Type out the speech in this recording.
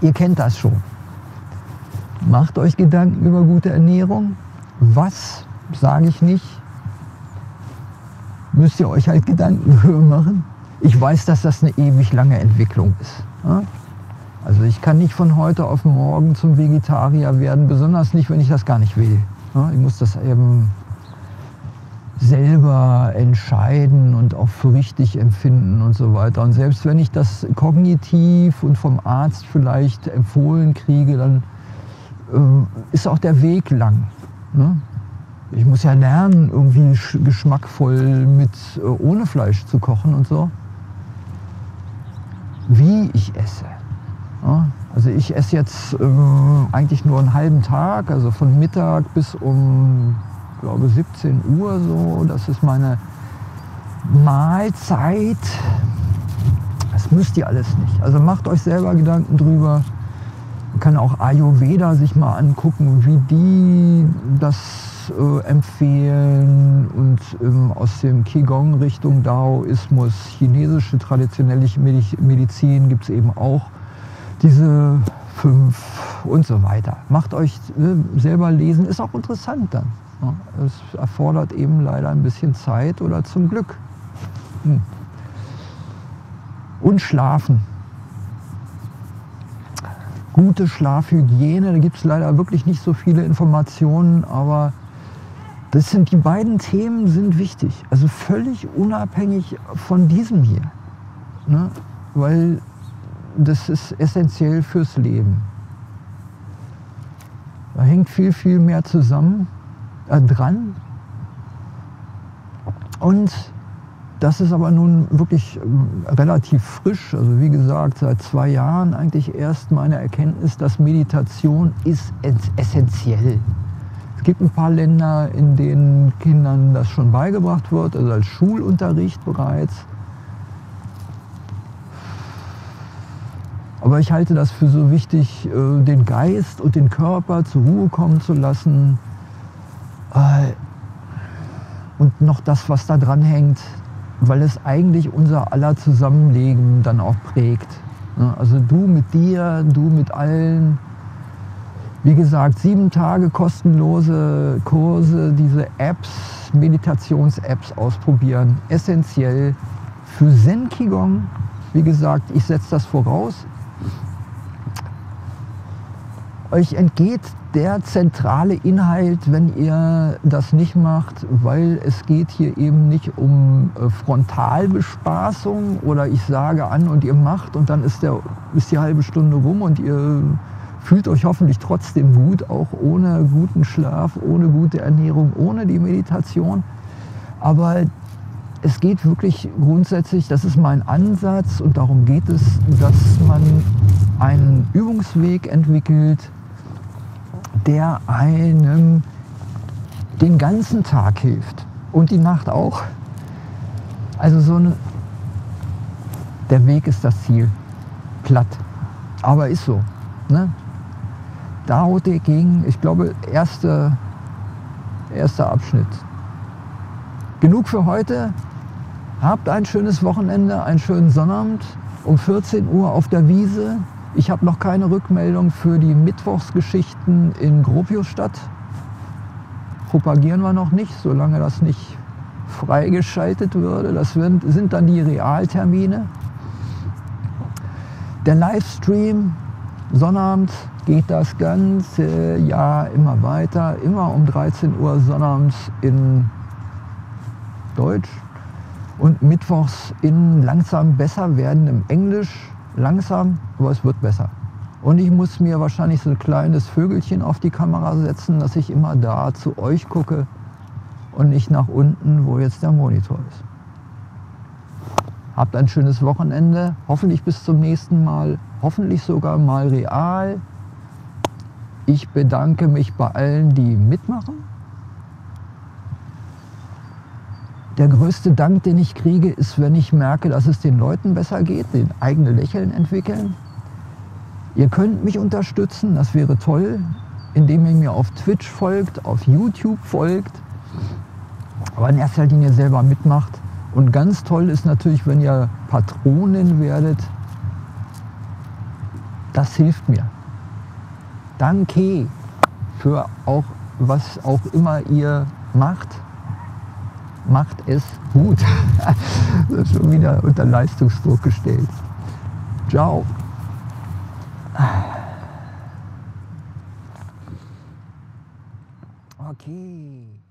Ihr kennt das schon. Macht euch Gedanken über gute Ernährung. Was, sage ich nicht. Müsst ihr euch halt Gedanken darüber machen. Ich weiß, dass das eine ewig lange Entwicklung ist. Also ich kann nicht von heute auf morgen zum Vegetarier werden, besonders nicht, wenn ich das gar nicht will. Ich muss das eben selber entscheiden und auch für richtig empfinden und so weiter. Und selbst wenn ich das kognitiv und vom Arzt vielleicht empfohlen kriege, dann äh, ist auch der Weg lang. Ne? Ich muss ja lernen, irgendwie geschmackvoll mit äh, ohne Fleisch zu kochen und so. Wie ich esse. Ja? Also ich esse jetzt äh, eigentlich nur einen halben Tag, also von Mittag bis um glaube 17 Uhr so. Das ist meine Mahlzeit. Das müsst ihr alles nicht. Also macht euch selber Gedanken drüber. Man kann auch Ayurveda sich mal angucken, wie die das äh, empfehlen und ähm, aus dem Qigong Richtung Daoismus, chinesische traditionelle Medizin gibt es eben auch diese fünf und so weiter. Macht euch äh, selber lesen, ist auch interessant dann. Es erfordert eben leider ein bisschen Zeit oder zum Glück. Hm. Und Schlafen. Gute Schlafhygiene, da gibt es leider wirklich nicht so viele Informationen, aber das sind die beiden Themen sind wichtig. Also völlig unabhängig von diesem hier. Ne? Weil das ist essentiell fürs Leben. Da hängt viel, viel mehr zusammen äh, dran. Und das ist aber nun wirklich äh, relativ frisch. Also wie gesagt, seit zwei Jahren eigentlich erst meine Erkenntnis, dass Meditation ist essentiell. Es gibt ein paar Länder, in denen Kindern das schon beigebracht wird, also als Schulunterricht bereits. Aber ich halte das für so wichtig, äh, den Geist und den Körper zur Ruhe kommen zu lassen, äh, und noch das, was da dran hängt, weil es eigentlich unser aller Zusammenleben dann auch prägt. Also du mit dir, du mit allen. Wie gesagt, sieben Tage kostenlose Kurse, diese Apps, Meditations-Apps ausprobieren. Essentiell für Zen Qigong. Wie gesagt, ich setze das voraus. Euch entgeht der zentrale Inhalt, wenn ihr das nicht macht, weil es geht hier eben nicht um äh, Frontalbespaßung oder ich sage an und ihr macht und dann ist, der, ist die halbe Stunde rum und ihr fühlt euch hoffentlich trotzdem gut, auch ohne guten Schlaf, ohne gute Ernährung, ohne die Meditation. Aber es geht wirklich grundsätzlich, das ist mein Ansatz und darum geht es, dass man einen Übungsweg entwickelt, der einem den ganzen Tag hilft und die Nacht auch. Also so ein, der Weg ist das Ziel. Platt. Aber ist so. Ne? Dao De Ging, ich glaube, erster erster Abschnitt. Genug für heute. Habt ein schönes Wochenende, einen schönen Sonnabend um 14 Uhr auf der Wiese. Ich habe noch keine Rückmeldung für die Mittwochsgeschichten in Gropiusstadt. Propagieren wir noch nicht, solange das nicht freigeschaltet würde. Das sind dann die Realtermine. Der Livestream, Sonnabend geht das ganze Jahr immer weiter, immer um 13 Uhr sonnabends in Deutsch und mittwochs in langsam besser werden im Englisch langsam, aber es wird besser. Und ich muss mir wahrscheinlich so ein kleines Vögelchen auf die Kamera setzen, dass ich immer da zu euch gucke und nicht nach unten, wo jetzt der Monitor ist. Habt ein schönes Wochenende, hoffentlich bis zum nächsten Mal, hoffentlich sogar mal real. Ich bedanke mich bei allen, die mitmachen. Der größte Dank, den ich kriege, ist, wenn ich merke, dass es den Leuten besser geht, den eigene Lächeln entwickeln. Ihr könnt mich unterstützen, das wäre toll, indem ihr mir auf Twitch folgt, auf YouTube folgt, aber in erster Linie selber mitmacht. Und ganz toll ist natürlich, wenn ihr Patronen werdet. Das hilft mir. Danke für auch was auch immer ihr macht. Macht es gut. schon wieder unter Leistungsdruck gestellt. Ciao. Okay.